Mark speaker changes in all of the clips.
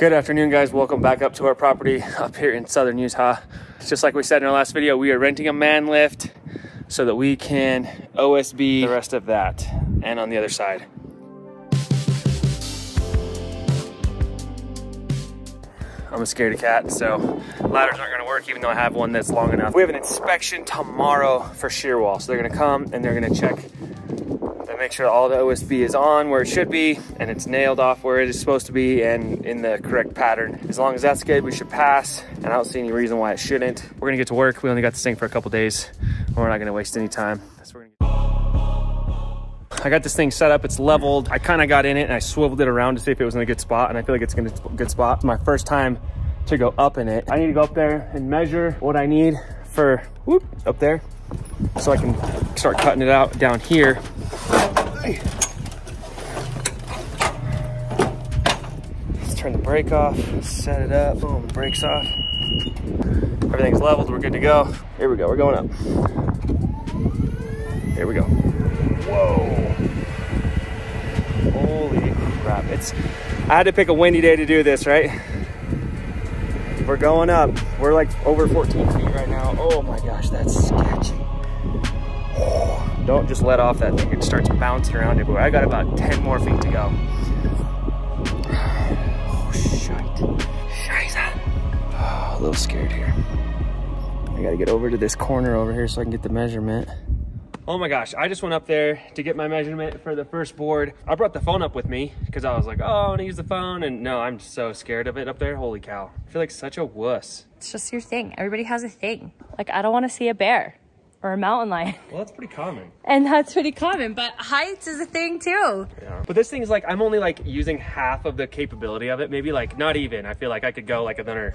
Speaker 1: Good afternoon, guys. Welcome back up to our property up here in southern Utah. Just like we said in our last video, we are renting a man lift so that we can OSB the rest of that and on the other side. I'm a scaredy cat, so ladders aren't gonna work even though I have one that's long enough. We have an inspection tomorrow for shear wall. So they're gonna come and they're gonna check make sure all the OSB is on where it should be and it's nailed off where it is supposed to be and in the correct pattern. As long as that's good, we should pass. And I don't see any reason why it shouldn't. We're gonna get to work. We only got this thing for a couple days. We're not gonna waste any time. That's where we're gonna I got this thing set up, it's leveled. I kind of got in it and I swiveled it around to see if it was in a good spot and I feel like it's in a good spot. It's my first time to go up in it. I need to go up there and measure what I need for, whoop, up there. So I can start cutting it out down here. Let's turn the brake off, set it up, boom, brakes off. Everything's leveled, we're good to go. Here we go, we're going up. Here we go. Whoa. Holy crap. It's, I had to pick a windy day to do this, right? We're going up. We're like over 14 feet right now. Oh my gosh, that's sketchy. Oh, don't just let off that thing. It starts bouncing around everywhere. I got about 10 more feet to go. Oh. Scheiße. Oh, a little scared here. I gotta get over to this corner over here so I can get the measurement. Oh my gosh, I just went up there to get my measurement for the first board. I brought the phone up with me because I was like, oh, I want to use the phone. And no, I'm so scared of it up there. Holy cow. I feel like such a wuss.
Speaker 2: It's just your thing. Everybody has a thing. Like, I don't want to see a bear or a mountain lion.
Speaker 1: Well, that's pretty common.
Speaker 2: And that's pretty common, but heights is a thing too.
Speaker 1: Yeah. But this thing is like, I'm only like using half of the capability of it. Maybe like not even. I feel like I could go like another,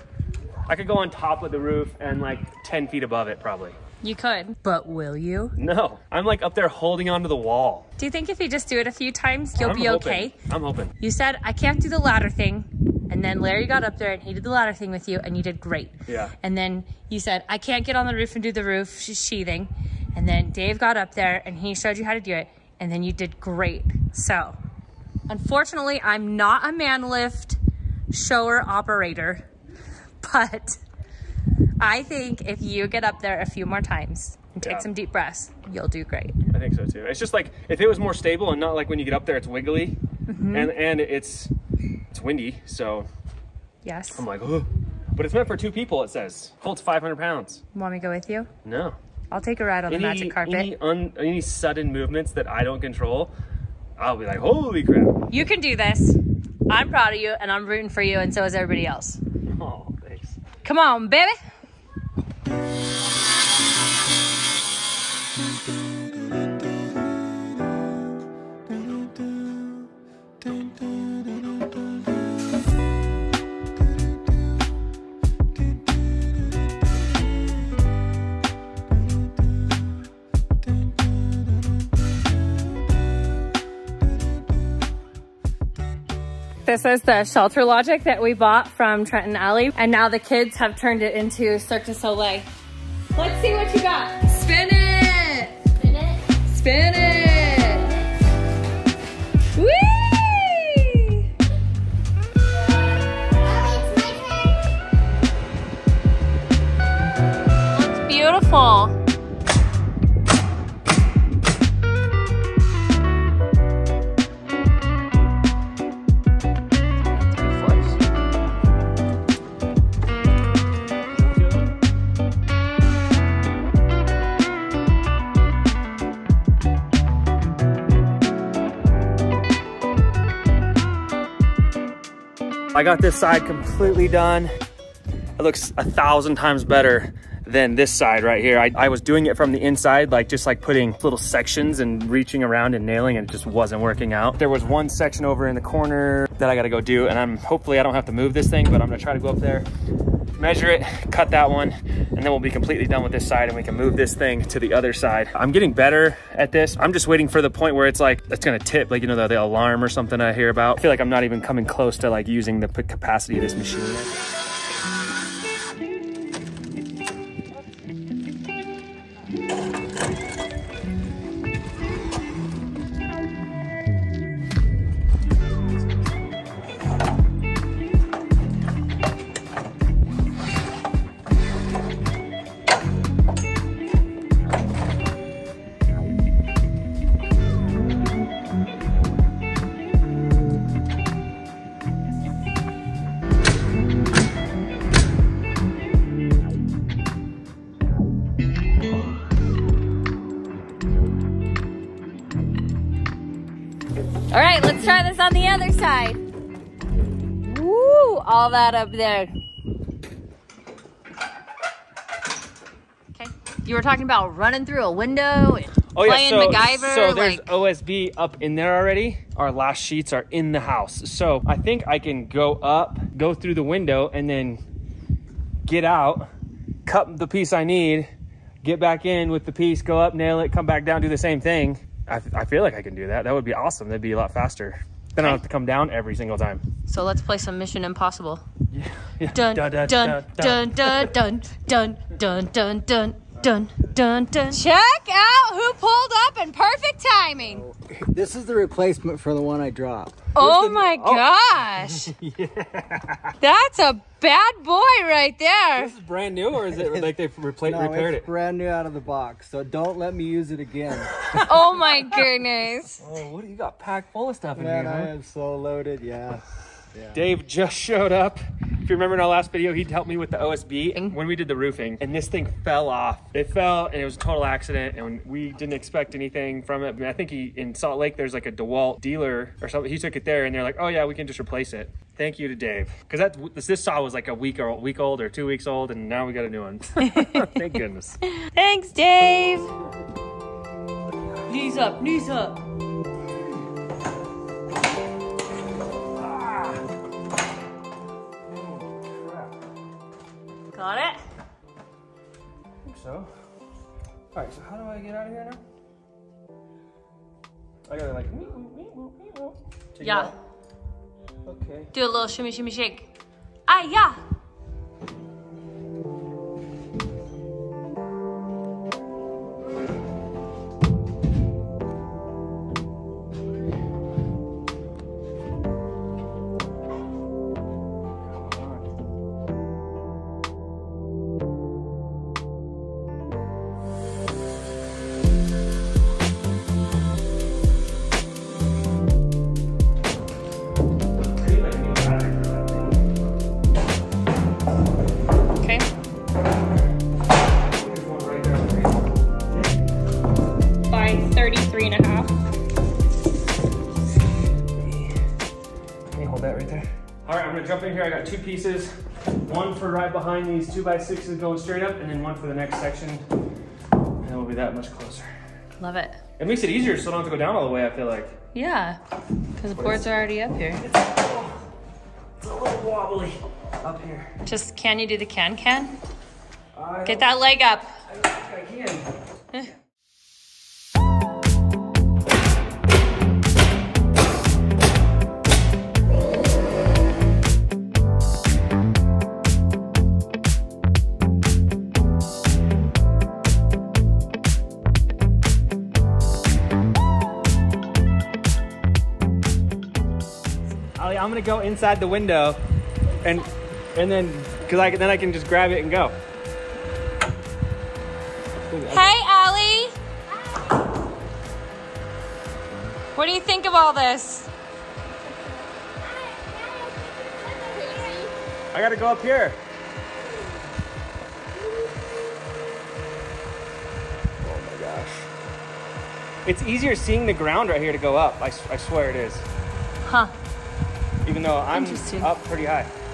Speaker 1: I could go on top of the roof and like 10 feet above it probably.
Speaker 2: You could, but will you?
Speaker 1: No, I'm like up there holding onto the wall.
Speaker 2: Do you think if you just do it a few times, you'll
Speaker 1: I'm
Speaker 2: be
Speaker 1: hoping.
Speaker 2: okay?
Speaker 1: I'm hoping.
Speaker 2: You said, I can't do the ladder thing. And then Larry got up there and he did the ladder thing with you and you did great.
Speaker 1: Yeah.
Speaker 2: And then you said, I can't get on the roof and do the roof sh- sheathing. And then Dave got up there and he showed you how to do it. And then you did great. So, unfortunately, I'm not a man lift shower operator, but I think if you get up there a few more times and take
Speaker 1: Yeah.
Speaker 2: some deep breaths, you'll do great.
Speaker 1: I think so too. It's just like if it was more stable and not like when you get up there, it's wiggly
Speaker 2: Mm-hmm.
Speaker 1: and and it's it's windy. So
Speaker 2: Yes.
Speaker 1: I'm like, oh, but it's meant for two people. It says holds 500 pounds.
Speaker 2: Want me to go with you?
Speaker 1: No.
Speaker 2: I'll take a ride on the
Speaker 1: Any
Speaker 2: magic carpet.
Speaker 1: any un, any sudden movements that I don't control, I'll be like, holy crap.
Speaker 2: You can do this. I'm proud of you and I'm rooting for you and so is everybody else.
Speaker 1: Oh, thanks.
Speaker 2: Come on, baby. This is the shelter logic that we bought from Trenton Alley, and now the kids have turned it into Cirque du Soleil. Let's see what you got. Spin it! Spin it! Spin it!
Speaker 1: Got this side completely done. It looks a thousand times better than this side right here. I, I was doing it from the inside, like just like putting little sections and reaching around and nailing and it just wasn't working out. There was one section over in the corner that I gotta go do and I'm hopefully I don't have to move this thing, but I'm gonna try to go up there, measure it, cut that one, and then we'll be completely done with this side and we can move this thing to the other side. I'm getting better at this. I'm just waiting for the point where it's like, it's gonna tip, like, you know, the, the alarm or something I hear about. I feel like I'm not even coming close to like using the capacity of this machine.
Speaker 2: All side. Woo, all that up there. Okay, you were talking about running through a window and
Speaker 1: Oh
Speaker 2: playing
Speaker 1: yeah, so,
Speaker 2: MacGyver.
Speaker 1: so there's
Speaker 2: like,
Speaker 1: OSB up in there already. Our last sheets are in the house. So I think I can go up, go through the window, and then get out, cut the piece I need, get back in with the piece, go up, nail it, come back down, do the same thing. I, I feel like I can do that. That would be awesome. That'd be a lot faster. Then I don't have to come down every single time.
Speaker 2: so let's play some Mission Impossible.
Speaker 1: Yeah.
Speaker 2: Dun
Speaker 1: Dun,
Speaker 2: dun
Speaker 1: dun,
Speaker 2: dun
Speaker 1: dun,
Speaker 2: dun dun dun dun dun dun dun dun dun. Check out who pulled up in perfect timing. Oh.
Speaker 3: This is the replacement for the one I dropped.
Speaker 2: Oh my oh. gosh. That's a bad boy right there.
Speaker 1: This is brand new, or is it like they've repla-
Speaker 3: No,
Speaker 1: repaired
Speaker 3: it's
Speaker 1: it?
Speaker 3: brand new out of the box, so don't let me use it again.
Speaker 2: Oh my goodness.
Speaker 1: Oh, what do you got packed full of stuff in
Speaker 3: Man,
Speaker 1: here?
Speaker 3: I
Speaker 1: huh?
Speaker 3: am so loaded. Yeah.
Speaker 1: Dave just showed up. If you remember in our last video, he helped me with the OSB when we did the roofing, and this thing fell off. It fell, and it was a total accident, and we didn't expect anything from it. I, mean, I think he in Salt Lake, there's like a DeWalt dealer or something. He took it there, and they're like, "Oh yeah, we can just replace it." Thank you to Dave, because that this, this saw was like a week or week old or two weeks old, and now we got a new one. Thank goodness.
Speaker 2: Thanks, Dave. Knees up, knees up.
Speaker 1: Get out of here now? I gotta like. meep, meep, meep,
Speaker 2: Yeah.
Speaker 1: Okay.
Speaker 2: Do a little shimmy, shimmy, shake. Ah, yeah.
Speaker 1: Got two pieces. One for right behind these two by sixes going straight up, and then one for the next section. And we'll be that much closer.
Speaker 2: Love it.
Speaker 1: It makes it easier so I don't have to go down all the way, I feel like.
Speaker 2: Yeah, because the boards are already up here.
Speaker 1: It's a little wobbly up here.
Speaker 2: Just can you do the can can? Get that leg up.
Speaker 1: I don't think I can. Ali, I'm gonna go inside the window, and and then because I can- then I can just grab it and go.
Speaker 2: Hey, Allie. What do you think of all this?
Speaker 1: I gotta go up here. Oh my gosh. It's easier seeing the ground right here to go up. I swear it is.
Speaker 2: Huh
Speaker 1: no, I'm up pretty high.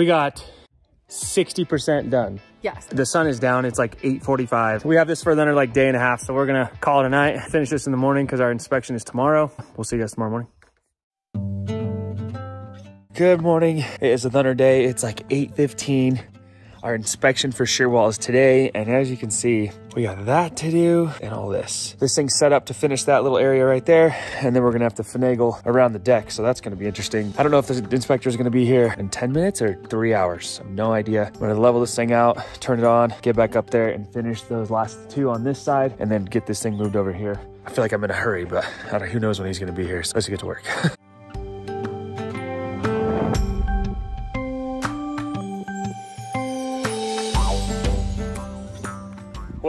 Speaker 1: We got 60% done.
Speaker 2: Yes.
Speaker 1: The sun is down. It's like 8:45. We have this for another like day and a half, so we're gonna call it a night. Finish this in the morning because our inspection is tomorrow. We'll see you guys tomorrow morning. Good morning. It is another day. It's like 8:15. Our inspection for shear wall is today. And as you can see, we got that to do and all this. This thing's set up to finish that little area right there. And then we're gonna have to finagle around the deck. So that's gonna be interesting. I don't know if the inspector is gonna be here in 10 minutes or three hours. I have no idea. I'm gonna level this thing out, turn it on, get back up there and finish those last two on this side and then get this thing moved over here. I feel like I'm in a hurry, but who knows when he's gonna be here. So let's get to work.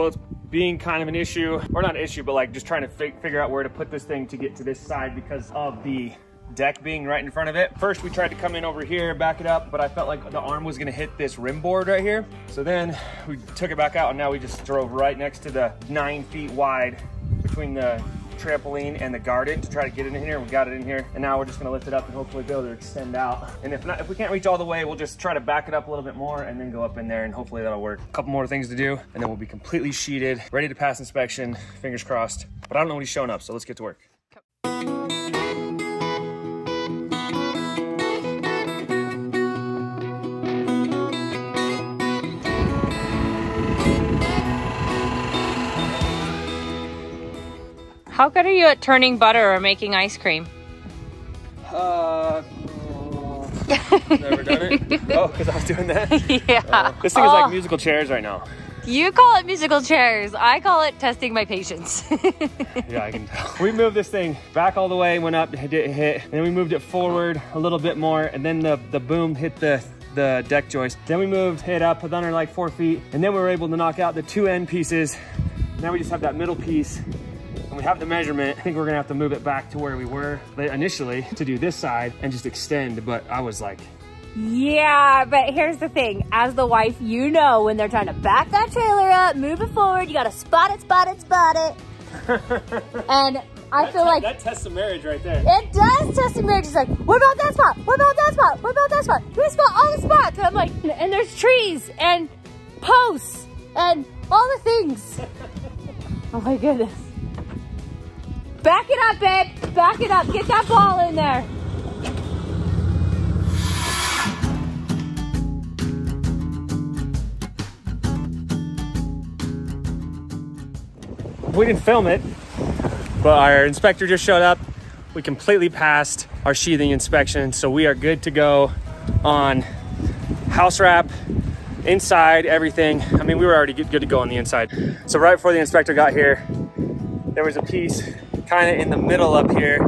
Speaker 1: it's being kind of an issue, or not an issue, but like just trying to figure out where to put this thing to get to this side because of the deck being right in front of it. First, we tried to come in over here, back it up, but I felt like the arm was gonna hit this rim board right here. So then we took it back out and now we just drove right next to the nine feet wide between the trampoline and the garden to try to get it in here. We got it in here, and now we're just gonna lift it up and hopefully be able to extend out. And if not, if we can't reach all the way, we'll just try to back it up a little bit more and then go up in there, and hopefully that'll work. A couple more things to do, and then we'll be completely sheeted, ready to pass inspection. Fingers crossed. But I don't know when he's showing up, so let's get to work.
Speaker 2: How good are you at turning butter or making ice cream?
Speaker 1: Uh, never done it. Oh, because I was doing that?
Speaker 2: yeah.
Speaker 1: Uh, this thing is like oh. musical chairs right now.
Speaker 2: You call it musical chairs. I call it testing my patience.
Speaker 1: yeah, I can tell. We moved this thing back all the way, went up, hit it, hit, and then we moved it forward a little bit more, and then the, the boom hit the the deck joist. Then we moved it up another like four feet, and then we were able to knock out the two end pieces. Now we just have that middle piece and we have the measurement. I think we're gonna have to move it back to where we were initially to do this side and just extend. But I was like,
Speaker 2: yeah, but here's the thing. As the wife, you know when they're trying to back that trailer up, move it forward, you gotta spot it, spot it, spot it. and I
Speaker 1: that
Speaker 2: feel like-
Speaker 1: That tests a marriage right there.
Speaker 2: It does test a marriage. It's like, what about that spot? What about that spot? What about that spot? We spot all the spots. And I'm like, and there's trees and posts and all the things. oh my goodness. Back it up, babe. Back it up. Get that ball in there.
Speaker 1: We didn't film it, but our inspector just showed up. We completely passed our sheathing inspection, so we are good to go on house wrap, inside, everything. I mean, we were already good to go on the inside. So right before the inspector got here, there was a piece kind of in the middle up here.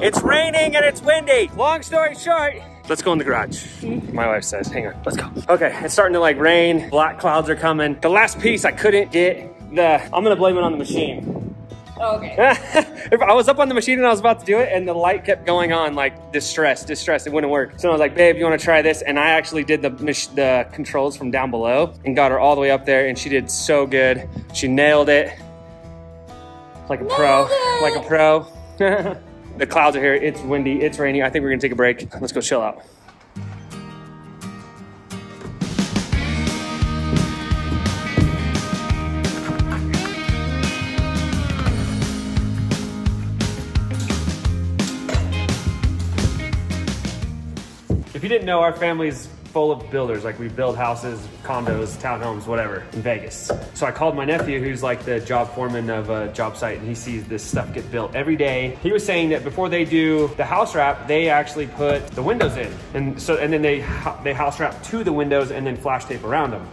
Speaker 1: It's raining and it's windy. Long story short, let's go in the garage. Hmm? My wife says, hang on, let's go. Okay, it's starting to like rain. Black clouds are coming. The last piece I couldn't get, the, I'm gonna blame it on the machine.
Speaker 2: Oh, okay.
Speaker 1: If I was up on the machine and I was about to do it and the light kept going on like distress, distress, it wouldn't work. So I was like, babe, you wanna try this? And I actually did the, the controls from down below and got her all the way up there and she did so good. She nailed it like a pro, like a pro. the clouds are here, it's windy, it's rainy. I think we're gonna take a break. Let's go chill out. If you didn't know, our family's full of builders. Like we build houses, condos, townhomes, whatever in Vegas. So I called my nephew, who's like the job foreman of a job site, and he sees this stuff get built every day. He was saying that before they do the house wrap, they actually put the windows in, and so and then they they house wrap to the windows and then flash tape around them.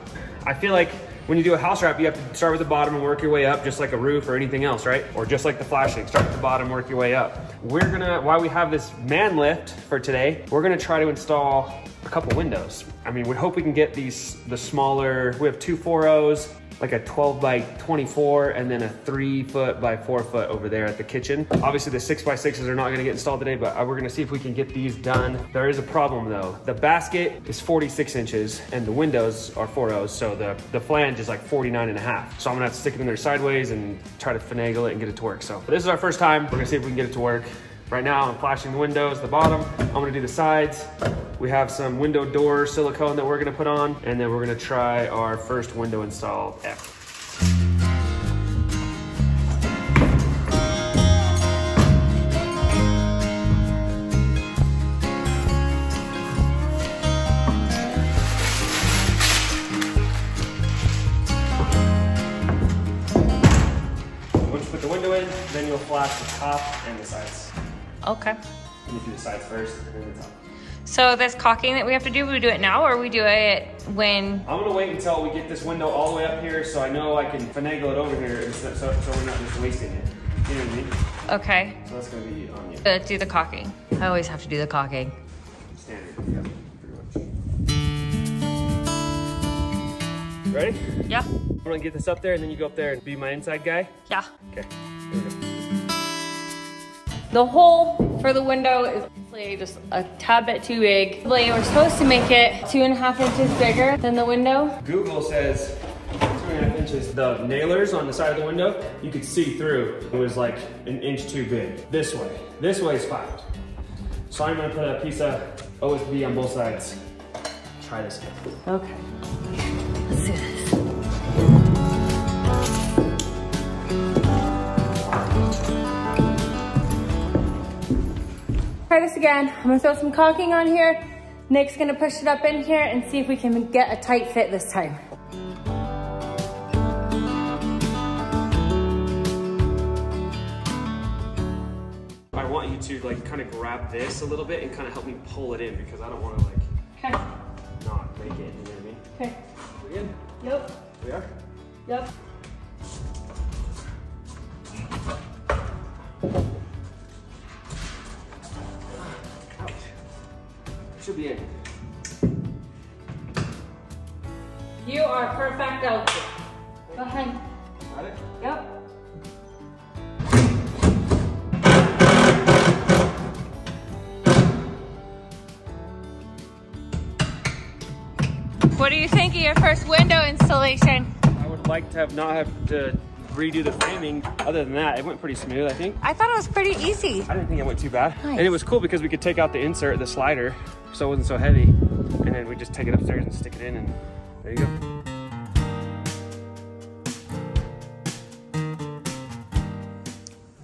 Speaker 1: I feel like when you do a house wrap, you have to start with the bottom and work your way up, just like a roof or anything else, right? Or just like the flashing, start at the bottom, work your way up. We're gonna, while we have this man lift for today, we're gonna try to install a couple windows. I mean, we hope we can get these, the smaller, we have two 4.0s, like a 12 by 24 and then a three foot by four foot over there at the kitchen. Obviously the six by sixes are not gonna get installed today, but uh, we're gonna see if we can get these done. There is a problem though. The basket is 46 inches and the windows are 4.0s, so the, the flange is like 49 and a half. So I'm gonna have to stick it in there sideways and try to finagle it and get it to work. So this is our first time. We're gonna see if we can get it to work. Right now I'm flashing the windows, the bottom. I'm gonna do the sides. We have some window door silicone that we're gonna put on, and then we're gonna try our first window install ever.
Speaker 2: So this caulking that we have to do, we do it now or we do it when,
Speaker 1: I'm gonna wait until we get this window all the way up here so I know I can finagle it over here instead, so, so we're not just wasting it. You know what I mean?
Speaker 2: okay,
Speaker 1: So that's gonna be on you.
Speaker 2: to do the caulking. I always have to do the caulking.
Speaker 1: Standard, yeah, pretty much. Ready?
Speaker 2: Yeah,
Speaker 1: I'm gonna get this up there and then you go up there and be my inside guy.
Speaker 2: yeah.
Speaker 1: Okay, here we go.
Speaker 2: The hole for the window is actually just a tad bit too big. We're supposed to make it two and a half inches bigger than the window.
Speaker 1: Google says two and a half inches. The nailers on the side of the window, you could see through. It was like an inch too big. This way. This way is fine. So I'm gonna put a piece of OSB on both sides. Try this again.
Speaker 2: Okay. Let's do this. Try this again. I'm gonna throw some caulking on here. Nick's gonna push it up in here and see if we can get a tight fit this time.
Speaker 1: I want you to like kind of grab this a little bit and kind of help me pull it in because I don't want to like
Speaker 2: Okay.
Speaker 1: not make it. You know what I mean?
Speaker 2: Okay.
Speaker 1: We good?
Speaker 2: Yep.
Speaker 1: We are?
Speaker 2: Yep.
Speaker 1: Should be in.
Speaker 2: You are perfecto. Go ahead.
Speaker 1: Got it?
Speaker 2: Yep. What do you think of your first window installation?
Speaker 1: I would like to have not have to redo the framing. Other than that, it went pretty smooth, I think.
Speaker 2: I thought it was pretty easy.
Speaker 1: I didn't think it went too bad.
Speaker 2: Nice.
Speaker 1: And it was cool because we could take out the insert, the slider, so it wasn't so heavy. And then we just take it upstairs and stick it in and there you go.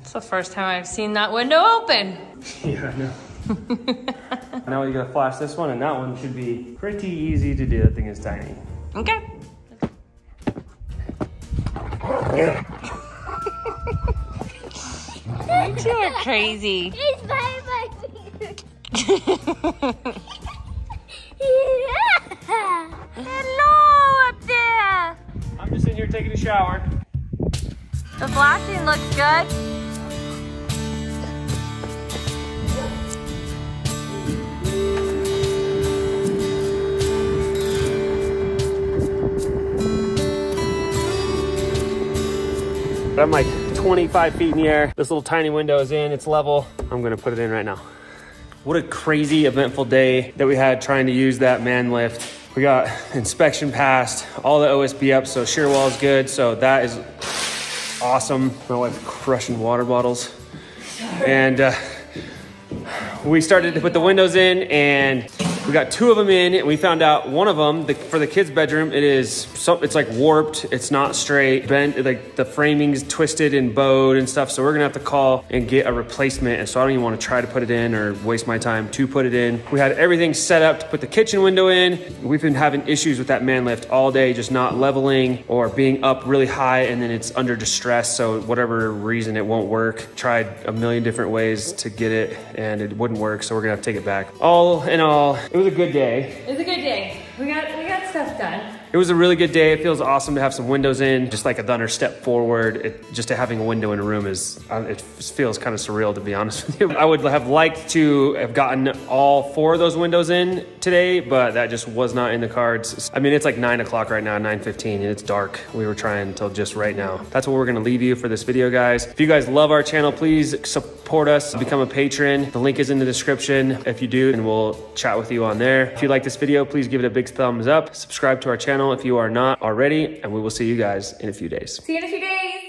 Speaker 2: It's the first time I've seen that window open.
Speaker 1: Yeah, I know. now you gotta flash this one and that one should be pretty easy to do. That thing is tiny.
Speaker 2: Okay. You two are crazy.
Speaker 4: It's by my finger. yeah.
Speaker 2: Hello up there.
Speaker 1: I'm just in here taking a shower.
Speaker 2: The flashing looks good.
Speaker 1: I'm like 25 feet in the air. This little tiny window is in, it's level. I'm gonna put it in right now. What a crazy eventful day that we had trying to use that man lift. We got inspection passed, all the OSB up, so shear wall is good. So that is awesome. My wife's crushing water bottles. And uh, we started to put the windows in and we got two of them in and we found out one of them the, for the kids bedroom it is so, it's like warped it's not straight bent like the framing's twisted and bowed and stuff so we're gonna have to call and get a replacement and so i don't even want to try to put it in or waste my time to put it in. We had everything set up to put the kitchen window in. We've been having issues with that man lift all day just not leveling or being up really high and then it's under distress so whatever reason it won't work. Tried a million different ways to get it and it wouldn't work so we're gonna have to take it back. All in all it was a good day
Speaker 2: It was a good day. We got we got stuff done.
Speaker 1: it was a really good day. It feels awesome to have some windows in, just like another step forward. It, just to having a window in a room is, uh, it feels kind of surreal to be honest with you. I would have liked to have gotten all four of those windows in today, but that just was not in the cards. I mean, it's like nine o'clock right now, 9.15, and it's dark. We were trying until just right now. That's what we're gonna leave you for this video, guys. If you guys love our channel, please support us, become a patron. The link is in the description. If you do, and we'll chat with you on there. If you like this video, please give it a big thumbs up. Subscribe to our channel if you are not already, and we will see you guys in a few days.
Speaker 2: See you in a few days.